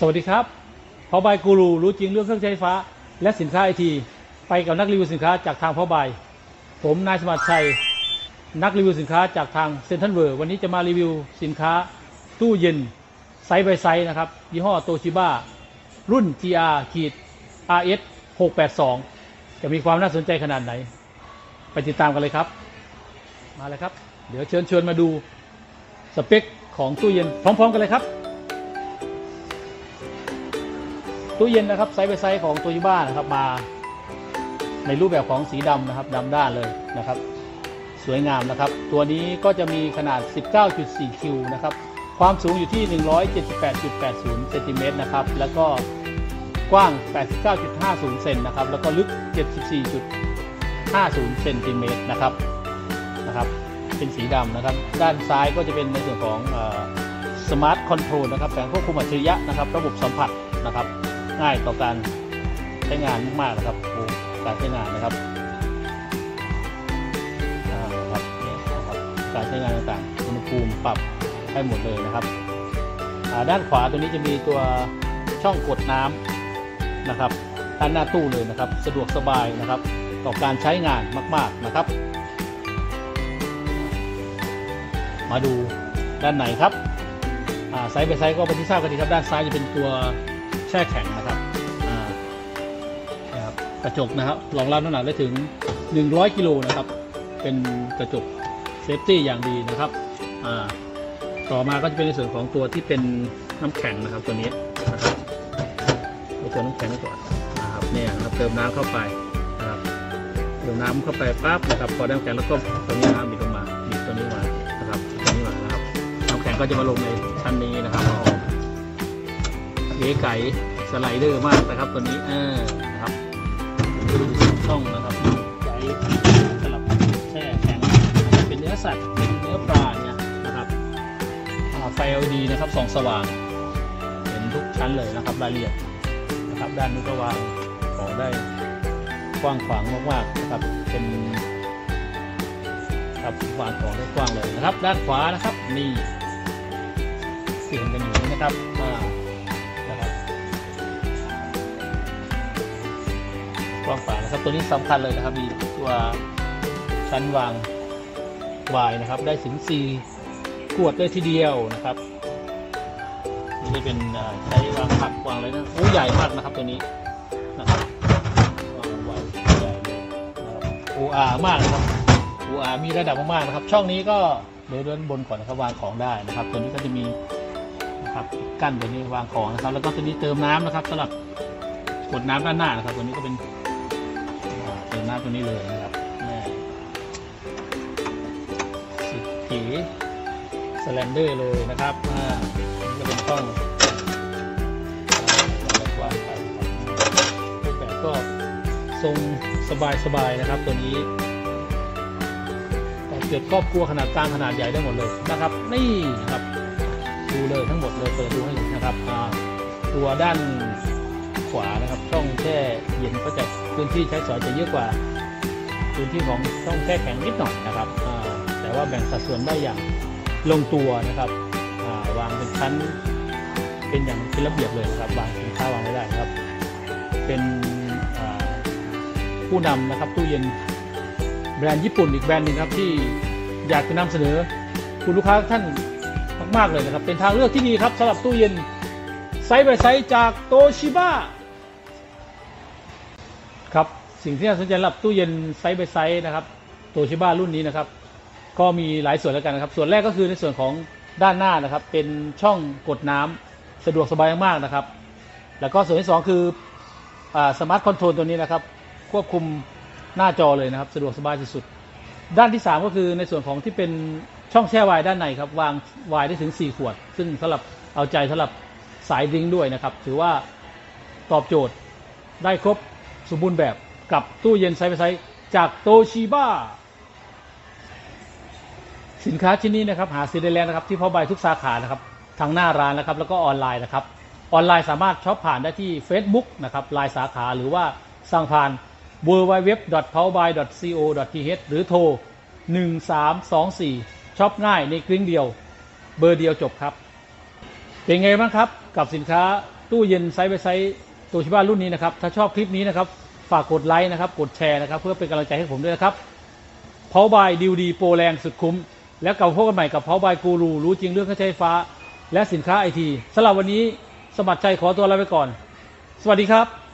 สวัสดีครับพอบายกูรูรู้จริงเรื่องเครื่องใช้ไฟฟ้า และสินค้าไอที ไปกับนักรีวิวสินค้าจากทางพอบายผมนายสมัติชัย นักรีวิวสินค้าจากทางเซ็นทรัลเวิร์วันนี้จะมารีวิวสินค้าตู้เย็นไซส์ by ไซส์นะครับ ยี่ห้อโตชิบ้ารุ่น GR ขีด RS 682 จะมีความน่าสนใจขนาดไหน ไปติดตามกันเลยครับ มาเลยครับ เดี๋ยวเชิญชวนมาดูสเปคของตู้เย็นพร้อม ๆ กันเลยครับ ตู้เย็นนะครับไซส์ไปไซส์ของโตชิบ้านะครับมา ในรูปแบบของสีดำนะครับดำด้านเลยนะครับ สวยงามนะครับ ตัวนี้ก็จะมีขนาด 19.4 คิวนะครับความสูงอยู่ที่ 178.80 เซนติเมตรนะครับ แล้วก็กว้าง 89.50 เซนนะครับ แล้วก็ลึก 74.50 เซนติเมตรนะครับ นะครับ เป็นสีดำนะครับ ด้านซ้ายก็จะเป็นในส่วนของสมาร์ทคอนโทรลนะครับ แผงควบคุมอัจฉริยะนะครับ ระบบสัมผัสนะครับ ง่ายต่อการใช้งานมากๆนะครับการใช้งานนะครับนะครับการใช้งานต่างๆอุณหภูมิปรับให้หมดเลยนะครับด้านขวาตัวนี้จะมีตัวช่องกดน้ำนะครับด้านหน้าตู้เลยนะครับ สะดวกสบายนะครับ ต่อการใช้งานมาก ๆนะครับ มาดูด้านในครับอ่า side by side ก็เป็นที่ทราบกันดีครับ ด้านซ้ายจะเป็นตัวแช่แข็งนะครับ กระจกนะครับรองรับน้ำหนักได้ถึง 100กิโลนะครับ เป็นกระจก safety อย่างดีนะครับอ่าต่อมาก็จะเป็นในส่วนของตัวที่เป็นน้ำแข็งนะครับตัวนี้นะครับตัวน้ำแข็งไว้ก่อนนะครับเนี่ยนะครับเติมน้ำเข้าไปนะครับเติมน้ำเข้าไปปั๊บนะครับพอได้น้ำแข็งแล้วก็ตัวนี้น้ำบีบลงมาบีบตัวนี้มานะครับตัวนี้มานะครับน้ำแข็งก็จะมาลงในชั้นนี้นะครับเอาออกเก๋ไก่สไลเดอร์มากนะครับตัวนี้เออ ช่องนะครับไว้สลับแช่แข็งเป็นเนื้อสัตว์เป็นเนื้อปลาเนี่ยนะครับไฟ LED นะครับสองสว่างเห็นทุกชั้นเลยนะครับรายละเอียดนะครับด้านนี้ก็วางของได้กว้างขวางมากๆนะครับเป็นครับวางของได้กว้างเลยนะครับ ด้านขวานะครับนี่ที่เห็นกันอยู่นี้นะครับอ่า กว้างขวางนะครับ ตัวนี้สำคัญเลยนะครับ มีตัวชั้นวางวายนะครับ ได้ถึง4ขวดเลยทีเดียวนะครับนี่เป็นใช้วางผักวางอะไรนะโอ้ใหญ่มากนะครับตัวนี้นะครับวางไว้ใหญ่เลยนะครับโออามากนะครับโออามีระดับมากๆนะครับ ช่องนี้ก็เดี๋ยวด้านบนก่อนนะครับวางของได้นะครับ ตัวนี้ก็จะมีนะครับกั้นตัวนี้วางของนะครับ แล้วก็ตัวนี้เติมน้ำนะครับสำหรับกดน้ำด้านหน้านะครับ ตัวนี้ก็เป็น เติมน้ำตัวนี้เลยนะครับแม่สิบขีสแลนเดอร์เลยนะครับอ่านี่ก็เป็นช่องกว้างไปรูปแบบก็ทรงสบายๆนะครับ ตัวนี้เกิดครอบครัวขนาดกลางขนาดใหญ่ได้หมดเลยนะครับ นี่ครับดูเลยทั้งหมดเลยเปิดดูให้เห็นนะครับตัวด้านขวานะครับช่องแช่เย็นก็จะ พื้นที่ใช้สอยจะเยอะกว่าพื้นที่ของช่องแช่แข็งนิดหน่อยนะครับแต่ว่าแบ่งสัดส่วนได้อย่างลงตัวนะครับาวางเป็นชั้นเป็นอย่างเป็นระเบียบเลยนะครับวางสินค้าวางไว้ได้ครับ เป็นผู้นำนะครับตู้เย็นแบรนด์ญี่ปุ่นอีกแบรนด์หนึ่งครับที่อยากจะนำเสนอคุณลูกค้าท่านมากๆเลยนะครับ เป็นทางเลือกที่ดีครับสำหรับตู้เย็นไซส์ by ไซส์จากโตชิบ้า ครับสิ่งที่น่าสนใจสำหรับตู้เย็นไซส์ by ไซส์นะครับโตชิบ้ารุ่นนี้นะครับ ก็มีหลายส่วนแล้วกันนะครับ ส่วนแรกก็คือในส่วนของด้านหน้านะครับ เป็นช่องกดน้ำสะดวกสบายมากนะครับ แล้วก็ส่วนที่สองคือ smart control ตัวนี้นะครับ ควบคุมหน้าจอเลยนะครับ สะดวกสบายที่สุดด้านที่สามก็คือในส่วนของที่เป็นช่องแช่ไวน์ด้านในครับวางไวน์ได้ถึง 4 ขวด ซึ่งสำหรับเอาใจสำหรับสายดริงด้วยนะครับ ถือว่าตอบโจทย์ได้ครบ สมบูรณ์แบบกับตู้เย็นไซส์ไปไซส์จากโตชิบ้าสินค้าชิ้นนี้นะครับ หาซื้อได้แล้วนะครับ ที่พ่อใบทุกสาขานะครับทางหน้าร้านนะครับ แล้วก็ออนไลน์นะครับ ออนไลน์สามารถช็อปผ่านได้ที่ Facebook นะครับลายสาขาหรือว่าสั่งผ่าน w w w p o w b y c o t h หรือโทร 1324ช็อปง่ายในคลิกเดียว เบอร์เดียวจบครับ เป็นไงบ้างครับ กับสินค้าตู้เย็น side by side Toshiba รุ่นนี้นะครับ ถ้าชอบคลิปนี้นะครับ ฝากกดไลค์นะครับ กดแชร์นะครับ เพื่อเป็นกำลังใจให้ผมด้วยนะครับเพาบายดิวดีโปรแรงสุดคุ้ม แล้วกลับพบกันใหม่กับเพาบายกูรูรู้จริงเรื่องเครื่องใช้ไฟฟ้า และสินค้าไอทีสำหรับวันนี้สมัครใจขอตัวลาไปก่อน สวัสดีครับ